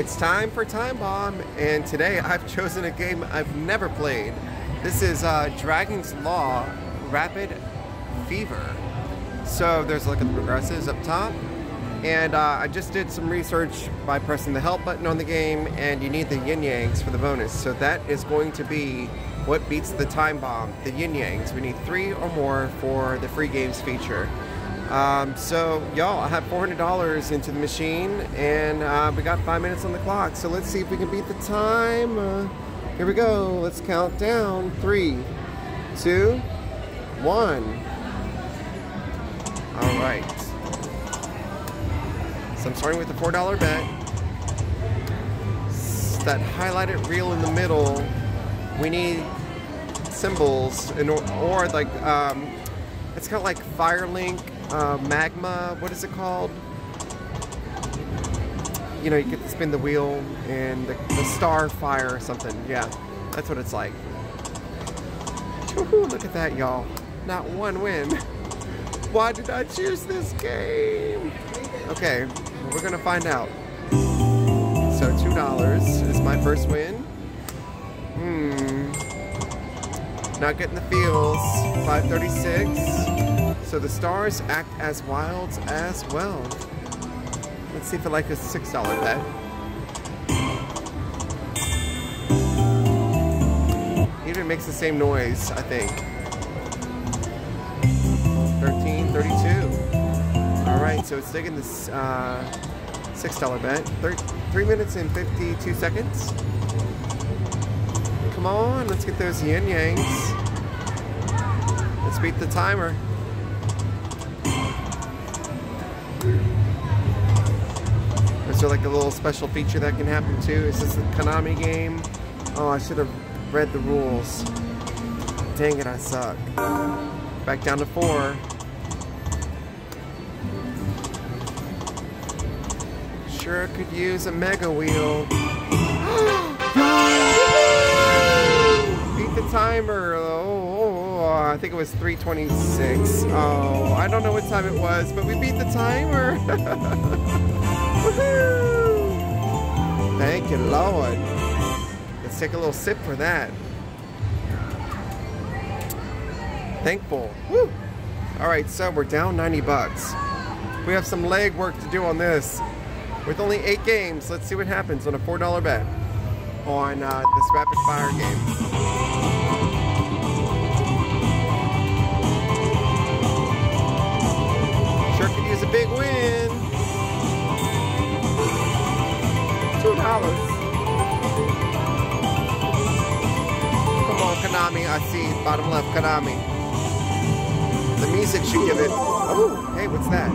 It's time for Time Bomb, and today I've chosen a game I've never played. This is uh, Dragon's Law Rapid Fever. So there's a look at the progressives up top, and uh, I just did some research by pressing the help button on the game, and you need the yin yangs for the bonus. So that is going to be what beats the time bomb, the yin yangs. We need three or more for the free games feature. Um, so, y'all, I have $400 into the machine, and uh, we got five minutes on the clock. So let's see if we can beat the time. Uh, here we go. Let's count down. Three, two, one. All right. So I'm starting with the $4 bet. That highlighted reel in the middle. We need symbols, or, or like, um, it's kind of like Firelink uh, magma, what is it called? You know, you get to spin the wheel and the, the star fire or something. Yeah, that's what it's like. look at that, y'all. Not one win. Why did I choose this game? Okay, we're gonna find out. So $2 is my first win. Hmm. Not getting the feels. 536. So the stars act as wilds as well. Let's see if I like a $6 bet. Even makes the same noise, I think. 13.32. Alright, so it's taking this uh, $6 bet. Thir 3 minutes and 52 seconds. Come on, let's get those yin yangs. Let's beat the timer. Is there like a little special feature that can happen too? Is this a Konami game? Oh, I should have read the rules. Dang it, I suck. Back down to four. Sure could use a mega wheel. Beat the timer. Oh, I think it was 326. Oh, I don't know what time it was, but we beat the timer. Thank you, Lord. Let's take a little sip for that. Thankful. Woo. All right, so we're down 90 bucks. We have some leg work to do on this. With only eight games, let's see what happens on a $4 bet on uh, this rapid fire game. $2. Come on, Konami. I see. Bottom left, Konami. The music should give it. Oh, hey, what's that?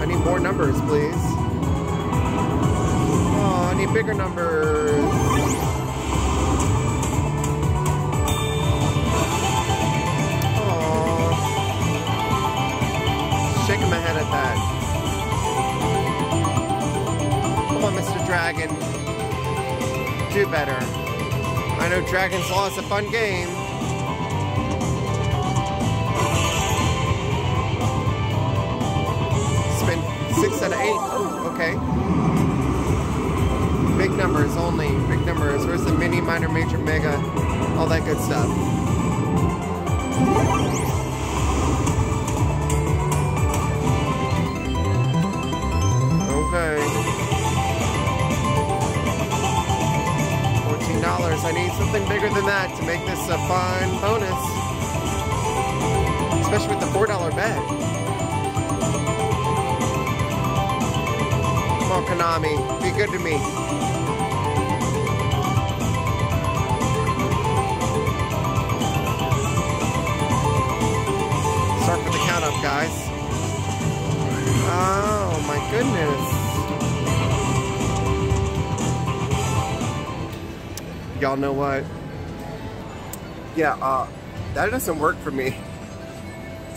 I need more numbers, please. Oh, I need bigger numbers. Better. I know Dragon's Law is a fun game. Spin six out of eight. Oh, okay. Big numbers only. Big numbers. Where's the mini, minor, major, mega? All that good stuff. Okay. $14. I need something bigger than that to make this a fun bonus. Especially with the $4 bet. Come on, Konami. Be good to me. Start for the count up, guys. Oh my goodness. Y'all know what? Yeah, uh, that doesn't work for me.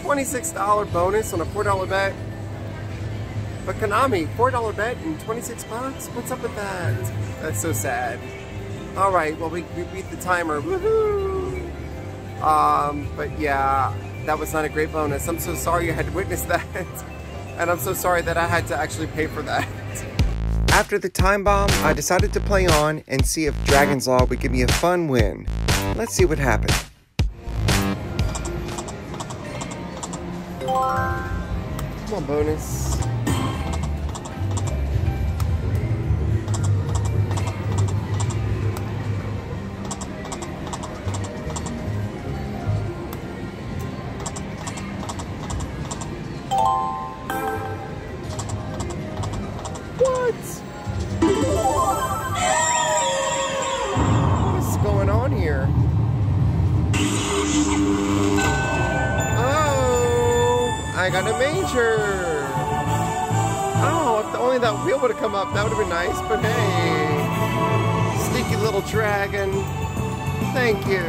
$26 bonus on a $4 bet. But Konami, $4 bet and 26 bucks? What's up with that? That's so sad. Alright, well we, we beat the timer. Woohoo! Um, but yeah, that was not a great bonus. I'm so sorry you had to witness that. and I'm so sorry that I had to actually pay for that. After the time bomb, I decided to play on and see if Dragon's Law would give me a fun win. Let's see what happens. Come on, bonus. I got a major. Oh, if only that wheel would have come up, that would have been nice. But hey, sneaky little dragon. Thank you.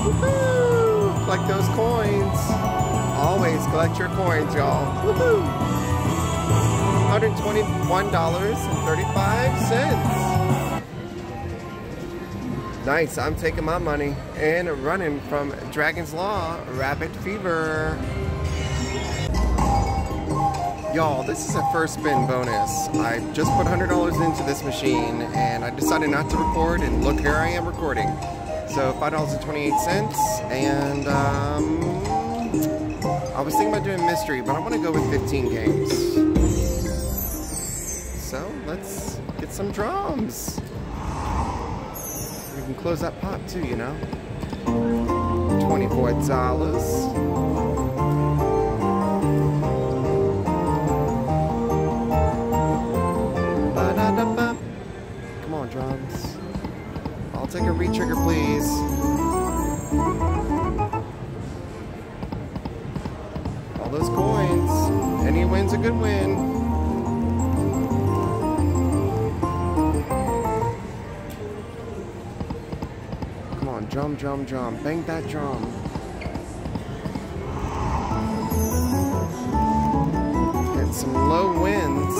Woohoo! Collect those coins. Always collect your coins, y'all. Woohoo! $121.35. Nice, I'm taking my money and running from Dragon's Law Rapid Fever. Y'all, this is a first spin bonus. I just put $100 into this machine and I decided not to record and look, here I am recording. So $5.28 and um, I was thinking about doing mystery, but I want to go with 15 games. So let's get some drums. Can close that pot too, you know. $24. On, drum, drum, drum. Bang that drum. Get some low winds.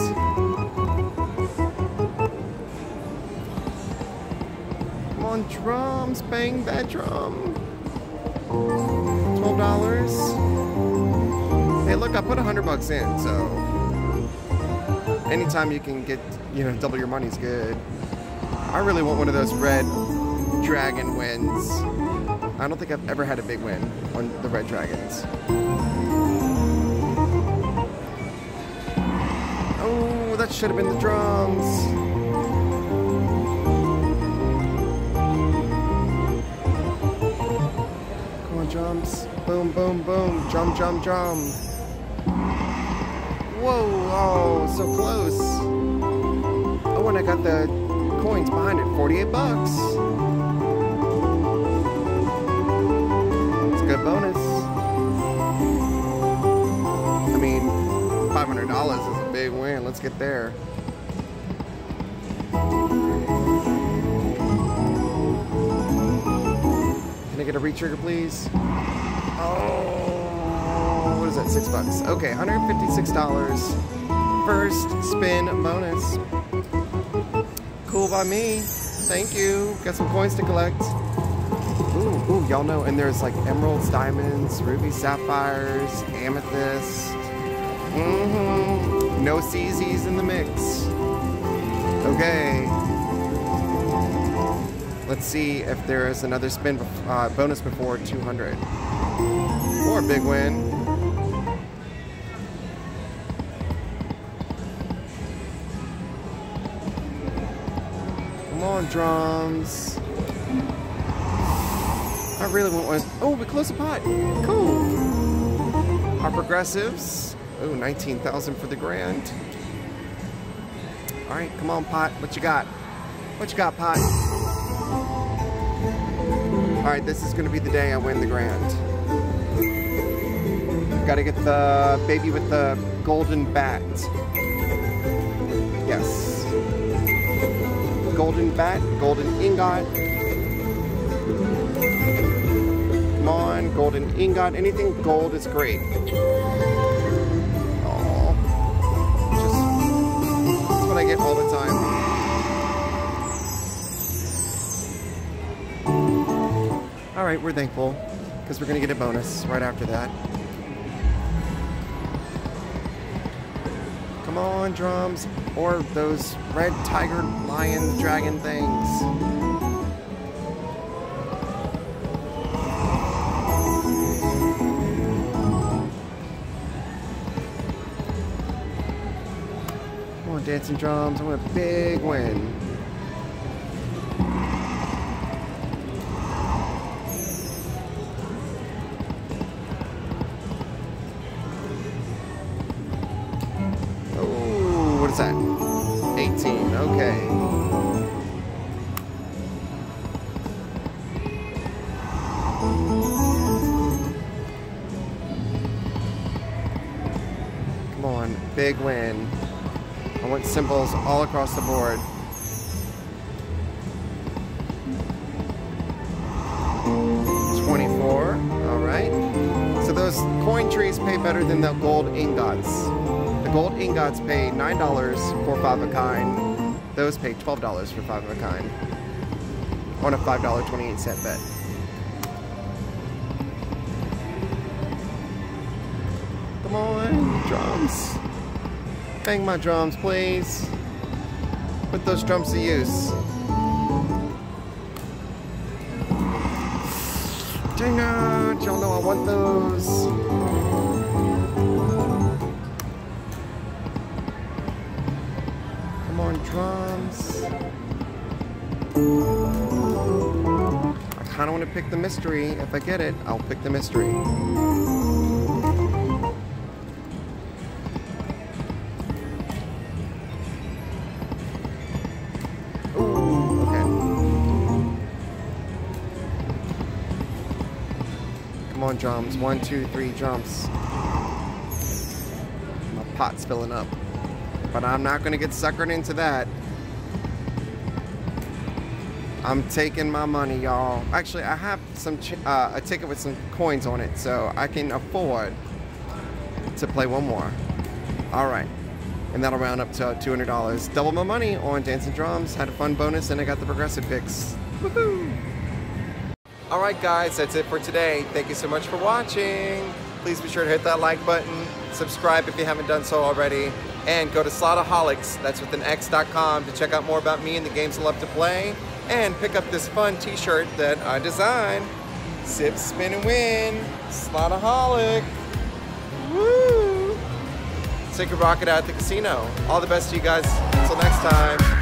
Come on, drums. Bang that drum. $12. Hey, look, I put a hundred bucks in, so anytime you can get, you know, double your money's good. I really want one of those red dragon wins. I don't think I've ever had a big win on the red dragons. Oh, that should have been the drums. Come on, drums. Boom, boom, boom. Drum, drum, drum. Whoa, oh, so close. Oh, and I got the coins behind it. 48 bucks. A bonus. I mean, $500 is a big win. Let's get there. Can I get a re-trigger, please? Oh, what is that? Six bucks. Okay, $156. First spin bonus. Cool by me. Thank you. Got some coins to collect. Ooh, ooh, y'all know. And there's like emeralds, diamonds, ruby sapphires, amethyst. Mm-hmm. No CZs in the mix. Okay. Let's see if there is another spin uh, bonus before 200. Or a big win. Come on, drums. Really want one. Oh, we close the pot. Cool. Our progressives. Oh, 19,000 for the grand. All right, come on, pot. What you got? What you got, pot? All right, this is gonna be the day I win the grand. Gotta get the baby with the golden bat. Yes. Golden bat, golden ingot. Golden ingot. Anything gold is great. Just that's what I get all the time. All right, we're thankful. because we're gonna get a bonus right after that. Come on, drums, or those red tiger, lion, dragon things. Dancing drums. I want a big win. Oh, what is that? 18, okay. Come on, big win. I want symbols all across the board. Twenty-four. All right. So those coin trees pay better than the gold ingots. The gold ingots pay nine dollars for five of a kind. Those pay twelve dollars for five of a kind. On a five dollar twenty-eight cent bet. Come on, drums. Bang my drums, please. Put those drums to use. Dang it! Y'all know I want those. Come on, drums. I kind of want to pick the mystery. If I get it, I'll pick the mystery. On, jumps. One, two, three jumps. My pot's filling up. But I'm not going to get suckered into that. I'm taking my money, y'all. Actually, I have some uh, a ticket with some coins on it, so I can afford to play one more. All right. And that'll round up to $200. Double my money on Dancing Drums. Had a fun bonus, and I got the progressive picks. Woohoo! Alright guys, that's it for today. Thank you so much for watching. Please be sure to hit that like button, subscribe if you haven't done so already, and go to Slotaholix, that's with an X.com, to check out more about me and the games I love to play, and pick up this fun t-shirt that I designed. Sip, spin, and win. Slotaholic. Woo! Take a rocket out at the casino. All the best to you guys. Until next time.